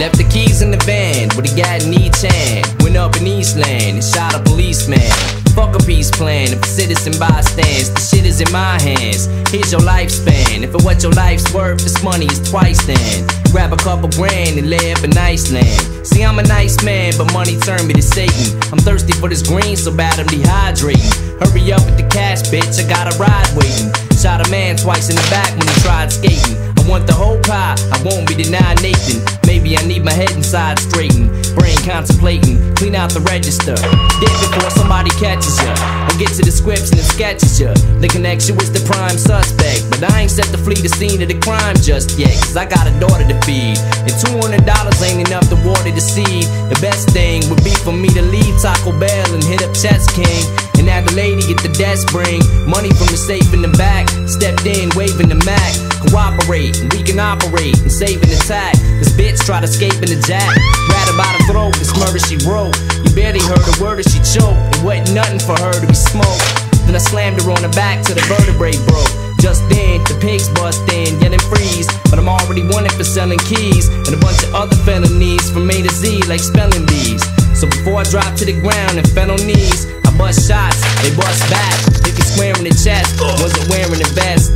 Left the keys in the van with a gat in each hand. Went up in Eastland and shot a policeman. Fuck a peace plan if a citizen bystands. The shit is in my hands. Here's your lifespan. If it what your life's worth, this money is twice then. Grab a couple grand and live in Iceland. See, I'm a nice man, but money turned me to Satan. I'm thirsty for this green so bad I'm dehydrating. Hurry up with the cash, bitch. I got a ride waiting. Shot a man twice in the back when he tried skating. Want the whole pie, I won't be denied Nathan. Maybe I need my head inside straightened. Brain contemplating, clean out the register. Did before somebody catches ya. Or get to the scripts and sketches ya. The connection was the prime suspect. But I ain't set to flee the scene of the crime just yet. Cause I got a daughter to feed. And $200 ain't enough to water the seed. The best thing would be for me to leave Taco Bell and hit up Chess King. And have the lady get the desk bring money from the safe in the back. Stepped in, waving the Mac. Cooperate, and we can operate and save an attack. This bitch tried escaping the jack. Grab her by the throat, this murder she wrote. You barely heard a word as she choked. It wasn't nothing for her to be smoked. Then I slammed her on the back till the vertebrae broke. Just then, the pigs bust in, yelling freeze. But I'm already wanted for selling keys and a bunch of other felonies from A to Z, like spelling bees. So before I drop to the ground and fell on knees, I bust shots, they bust back. Thinking square in the chest, wasn't wearing a vest.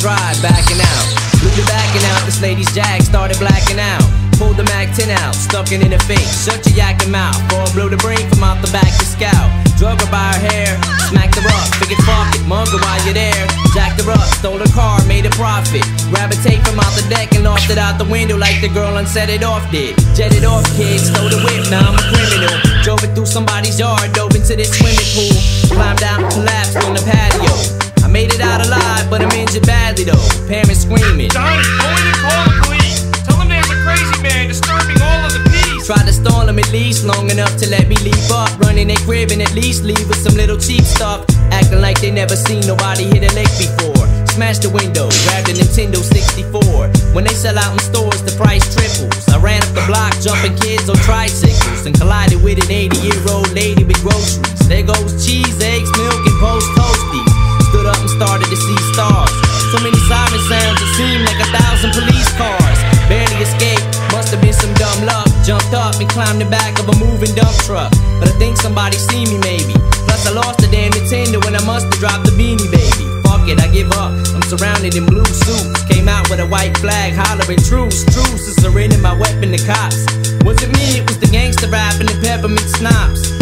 Drive, backing out. Blew the backing out, this lady's jag started blacking out. Pulled the Mac 10 out, stuck it in her face. Shut your yakking mouth, or blow the brain from out the back to scout. Drug her by her hair, smacked her up, figured fuck it, mug her while you're there. Jacked her up, stole her car, made a profit. Grab a tape from out the deck and lost it out the window like the girl and Set It Off did. Jetted off, kid, stole the whip, now I'm a criminal. Drove it through somebody's yard, dove into this swimming pool. Climbed out and collapsed on the patio. Tried to stall them at least long enough to let me leap up. Running their crib and at least leave with some little cheap stuff. Acting like they never seen nobody hit a lake before. Smash the window, grab the Nintendo 64. When they sell out in stores, the price triples. I ran up the block, jumping kids on tricycles, and collided with an 80 year old lady with groceries. There goes cheese, eggs, climbed the back of a moving dump truck. But I think somebody see me maybe. Plus I lost the damn Nintendo when I must have dropped the beanie baby. Fuck it, I give up. I'm surrounded in blue suits. Came out with a white flag, hollering truce, truce. Is surrendering my weapon to cops. Wasn't me, it was the gangster rapping the peppermint schnapps.